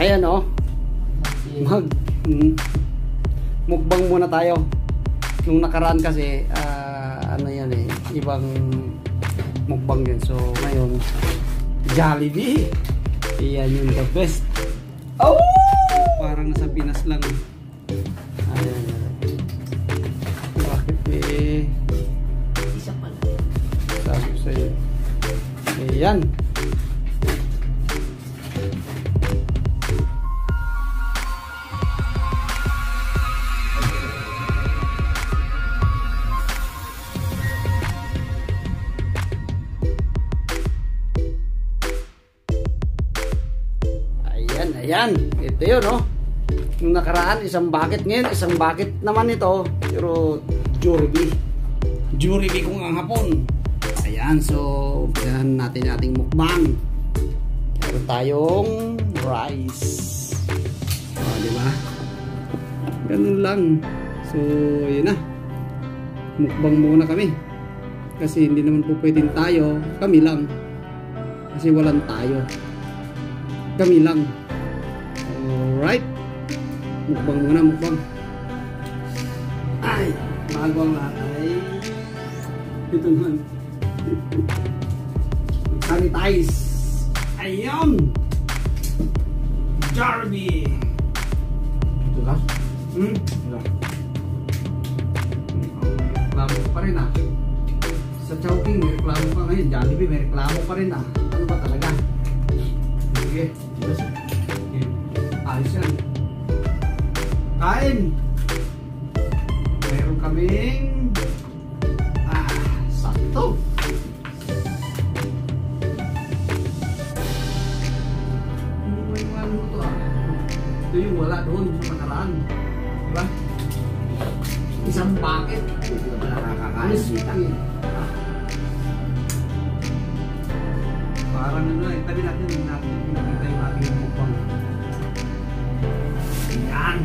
Ayan oh. Mag mukbang muna tayo. Nung nakaraan kasi ah, ano yan eh, ibang mukbang din. So ngayon Jollibee. Iyan yung the best. Oh! Parang nasa Pinas lang. Ayan. Bakit eh? Isa pala. Sabi ko sa'yo. Ayan. Ayan, ayan. Ito yun, oh. Nung nakaraan, isang bucket ngayon, isang bucket naman ito. Pero, Jollibee. Jollibee kung ang hapon. Ayan, so, umpisahan natin yung ating mukbang. Meron tayong rice. O, di ba? Ganun lang. So, yun na. Mukbang muna kami. Kasi hindi naman po pwedeng tayo. Kami lang. Kasi walang tayo. Kami lang. Alright. Mukbang muna, mukbang. Ay, bago ang lahat ay ito naman. Sanitize. Ayun. Jollibee. Ito ka? Hmm? Wala. Reklamo pa rin ah. Sa Chowking, may reklamo pa ngayon. Jollibee, may reklamo pa rin ah. Ano ba talaga? Sige. Ito. Sige. Kain! Meron kaming... Ah, sakto. Mo yung ano to ah. Ito yung wala doon sa nakaraan. Diba? Isang bucket. Hindi ka pala nakakain. Ah. Parang ano eh, tabi natin natin yung ating mukbang. Yan!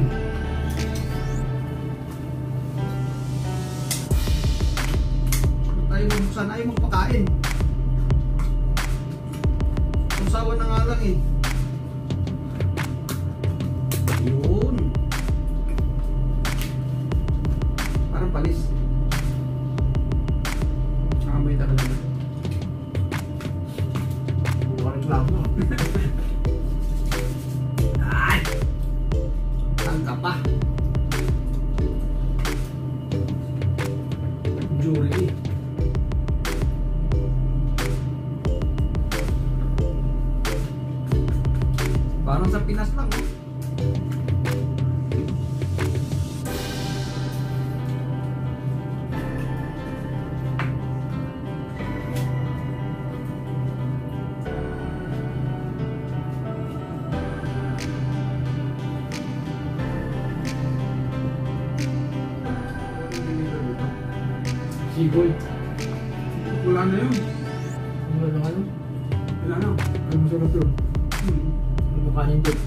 Ano tayo bubuksan? Ayaw magpakain. Usawa na nga lang eh. Parang sa Pinas lang, oh. Sigoy. Wala na yun. Ano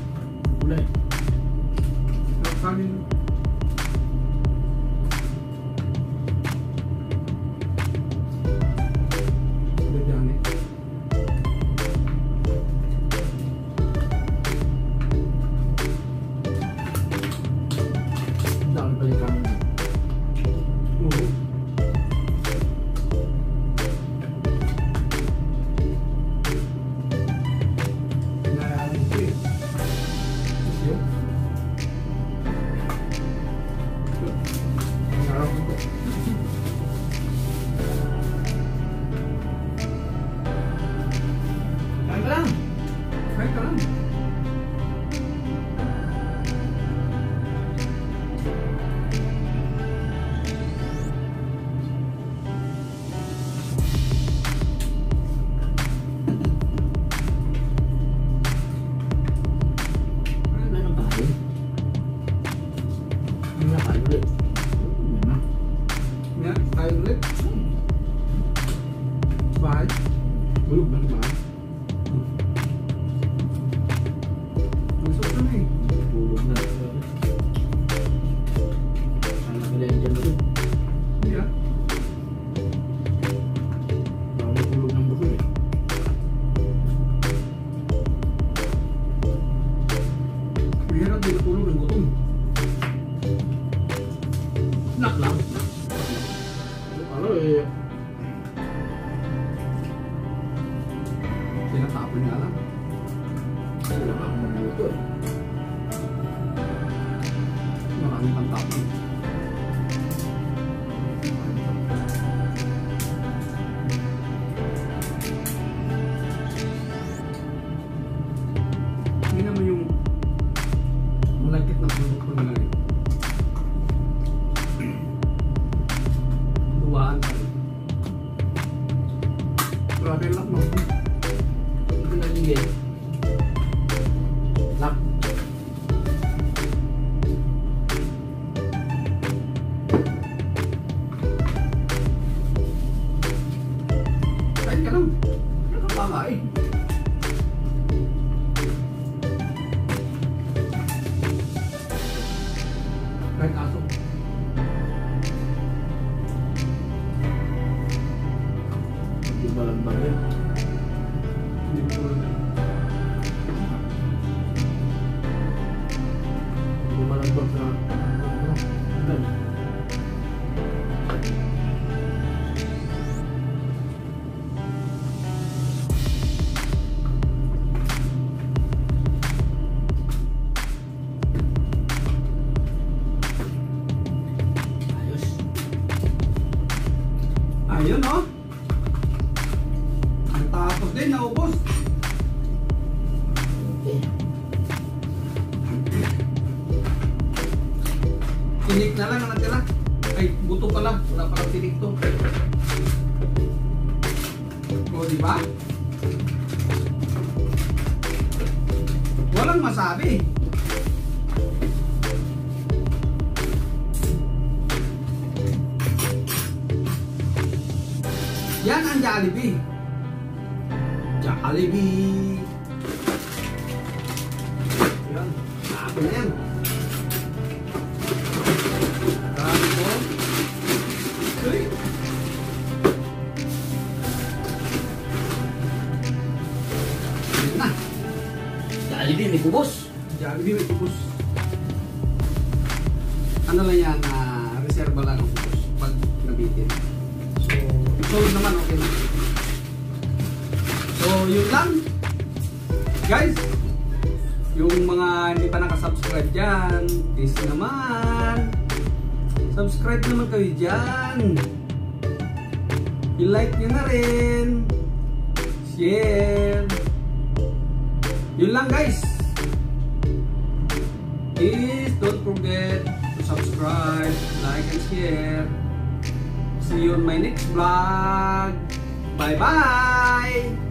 Nak lang. Grabe lang no. Ito na sige. Nak. Ayun oh. Ang tapos din, naubos. Tinik na lang ang natira. Ay, buto pala. Wala palang tinik to. O, di ba? Walang masabi. Yan ang Jollibee. Jollibee. Yan. Na yan. Uy. Yan na. Jollibee, may kubos. Jollibee may kubos. Ano lang yan, ah, reserva lang ang kubos pag nabitin. So, sold naman okay na. So, yun lang. Guys, yung mga hindi pa nakasubscribe dyan, please naman. Subscribe naman kayo dyan. I-like nyo na rin. Share. Yun lang guys. Please don't forget to subscribe, like, and share. See you on my next vlog. Bye-bye!